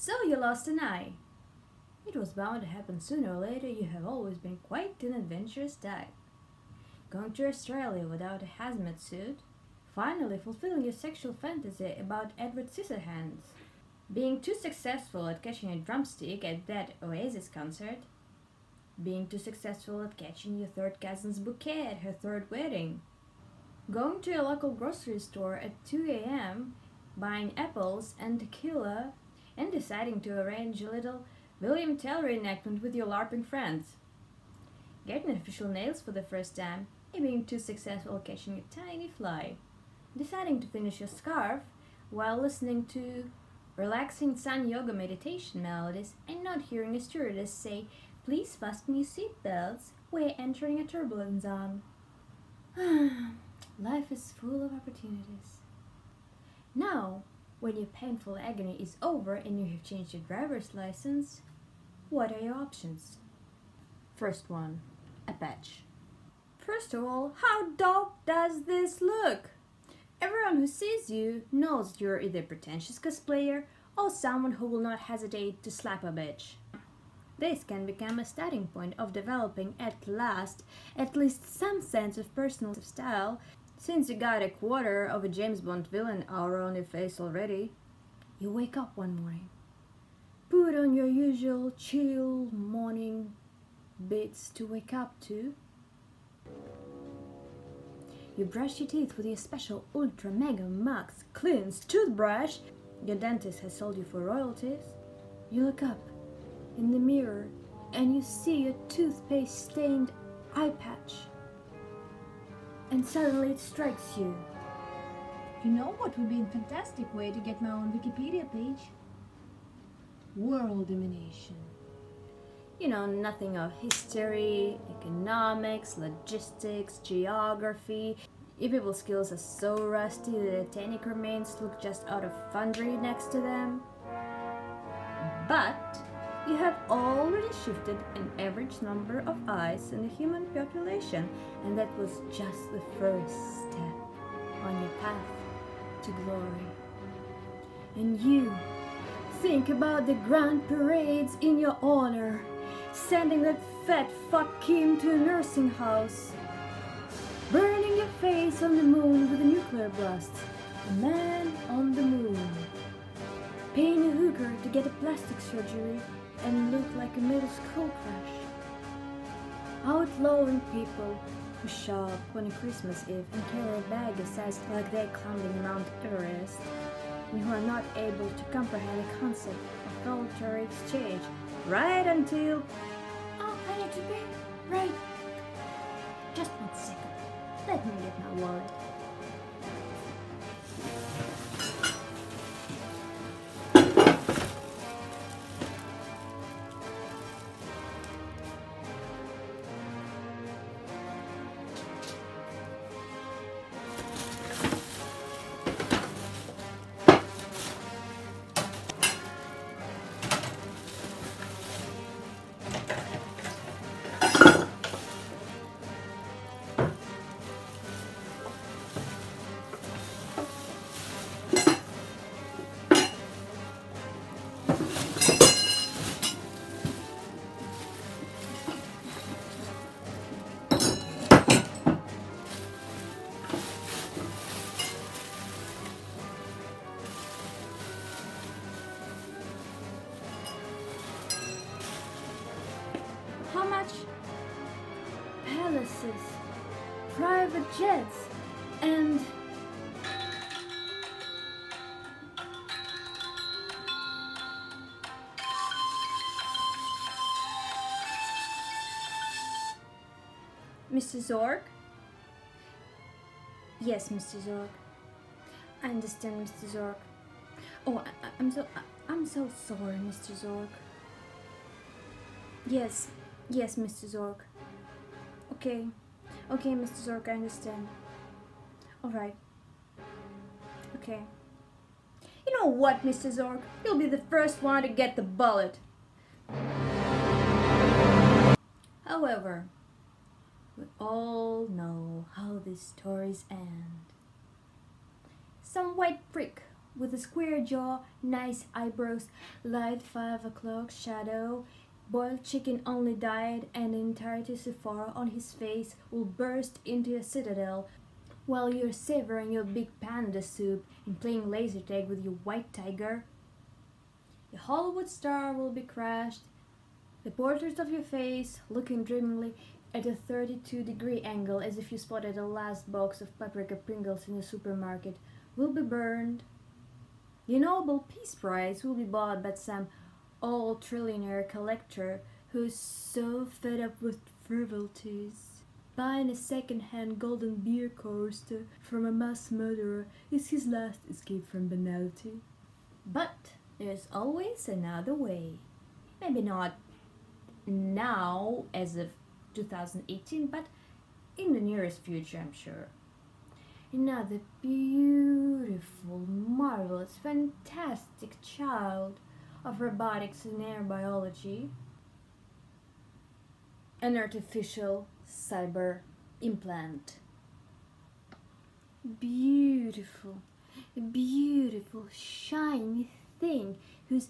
So you lost an eye. It was bound to happen sooner or later. You have always been quite an adventurous type. Going to Australia without a hazmat suit. Finally fulfilling your sexual fantasy about Edward Scissorhands. Being too successful at catching a drumstick at that Oasis concert. Being too successful at catching your third cousin's bouquet at her third wedding. Going to a local grocery store at 2 a.m., buying apples and tequila, and deciding to arrange a little William Tell reenactment with your LARPing friends. Getting official nails for the first time, and being too successful catching a tiny fly. Deciding to finish your scarf while listening to relaxing sun yoga meditation melodies and not hearing a stewardess say, Please fasten your seatbelts, we're entering a turbulent zone. Life is full of opportunities. Now, when your painful agony is over and you have changed your driver's license, what are your options? First one, a patch. First of all, how dope does this look? Everyone who sees you knows you're either a pretentious cosplayer or someone who will not hesitate to slap a bitch. This can become a starting point of developing at last at least some sense of personal style since you got a quarter of a James Bond villain aura on your face already. You wake up one morning, put on your usual chill morning bits to wake up to. You brush your teeth with your special Ultra Mega Max Cleanse toothbrush your dentist has sold you for royalties. You look up in the mirror and you see a toothpaste stained eye patch. And suddenly it strikes you. You know what would be a fantastic way to get my own Wikipedia page? World domination. You know nothing of history, economics, logistics, geography. Your people skills are so rusty that the Titanic remains look just out of foundry next to them. But you have already shifted an average number of eyes in the human population, and that was just the first step on your path to glory. And you think about the grand parades in your honor, sending that fat fuck Kim to a nursing house, burning your face on the moon with a nuclear blast, a man on the moon, paying a hooker to get a plastic surgery and look like a middle school crush, outlawing people who shop on a Christmas Eve and carry a bag the size like they're climbing Mount Everest, and who are not able to comprehend the concept of voluntary exchange right until Oh, I need to pay. Right. just one second. Let me get my wallet. Jets, and Mr. Zork? Yes, Mr. Zork. I understand, Mr. Zork. Oh, I, I'm so I, I'm so sorry, Mr. Zork. Yes, yes, Mr. Zork. Okay, okay, Mr. Zork, I understand. Alright. Okay. You know what, Mr. Zork? You'll be the first one to get the bullet. However, we all know how these stories end. Some white prick with a square jaw, nice eyebrows, light five o'clock shadow, boiled chicken only diet, and the entirety Sephora on his face will burst into a citadel while you're savoring your big panda soup and playing laser tag with your white tiger. The Hollywood star will be crashed, the portrait of your face looking dreamily at a 32 degree angle as if you spotted the last box of paprika Pringles in the supermarket will be burned. The Nobel Peace Prize will be bought by some old trillionaire collector who's so fed up with frivolities. Buying a second-hand golden beer coaster from a mass murderer is his last escape from banality. But there's always another way. Maybe not now as of 2018, but in the nearest future, I'm sure. Another beautiful, marvelous, fantastic child of robotics and air biology. An artificial cyber implant. Beautiful, beautiful, shiny thing whose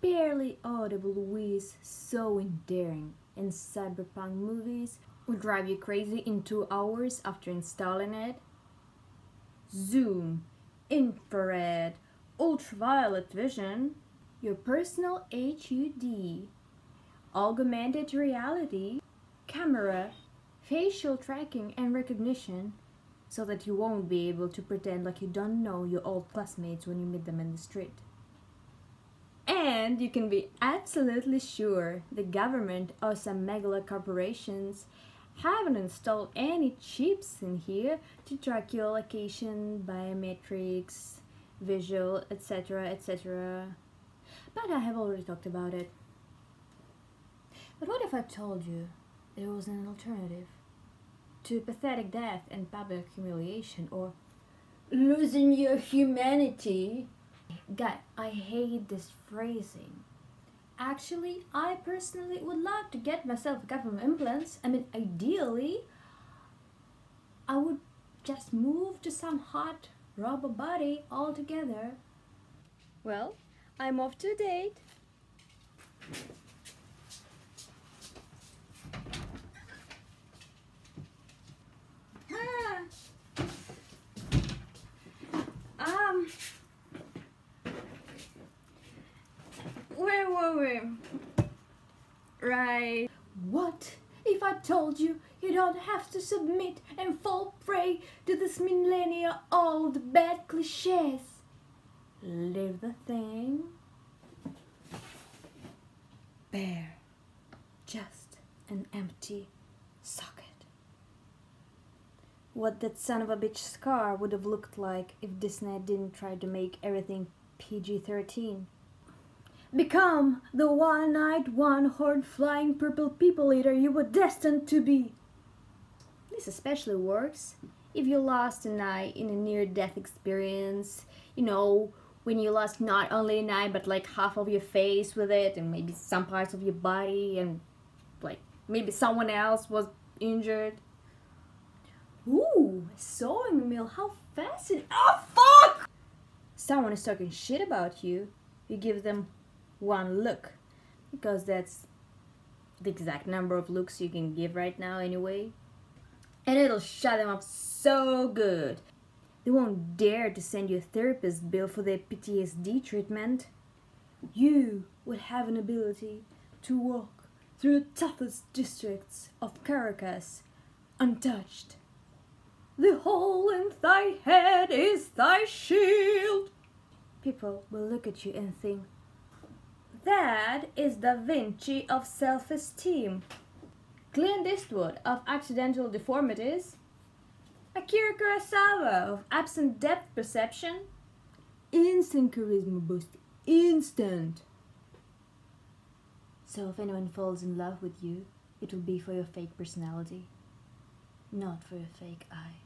barely audible whiz so endearing in cyberpunk movies would drive you crazy in two hours after installing it. Zoom, infrared, ultraviolet vision, your personal HUD, augmented reality, camera, facial tracking and recognition, so that you won't be able to pretend like you don't know your old classmates when you meet them in the street. And you can be absolutely sure the government or some megala corporations haven't installed any chips in here to track your location, biometrics, visual, etc., etc. But I have already talked about it. But what if I told you there was an alternative to pathetic death and public humiliation or losing your humanity? God, I hate this phrasing. Actually, I personally would love to get myself a couple of implants. I mean, ideally, I would just move to some hot rubber body altogether. Well, I'm off to date. Ah. Um. Where were we? Right. What if I told you you don't have to submit and fall prey to this millennia old bad cliches? Leave the thing bare. Just an empty socket. What that son of a bitch Scar would have looked like if Disney didn't try to make everything PG 13. Become the one eyed, one horned, flying purple people eater you were destined to be. This especially works if you lost an eye in a near death experience, you know, when you lost not only an eye but like half of your face with it and maybe some parts of your body and like maybe someone else was injured. Ooh, sewing mill, how fascinating. Oh, fuck! Someone is talking shit about you. You give them one look because that's the exact number of looks you can give right now anyway. And it'll shut them up so good. They won't dare to send you a therapist bill for their PTSD treatment. You would have an ability to walk through the toughest districts of Caracas untouched. The hole in thy head is thy shield. People will look at you and think, that is Da Vinci of self-esteem. Clint Eastwood of accidental deformities. Akira Kurosawa of absent depth perception. Instant charisma boost. Instant. So if anyone falls in love with you, it will be for your fake personality, not for your fake eye.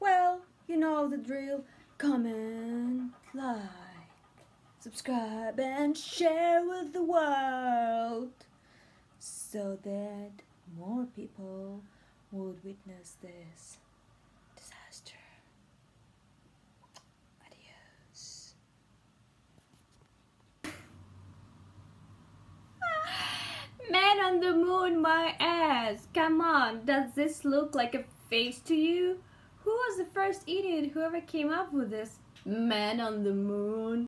Well, you know the drill. Comment, like, subscribe, and share with the world so that more people would witness this disaster. Adios. Ah, man on the moon, my ass! Come on, does this look like a face to you? Who was the first idiot who ever came up with this? Man on the moon.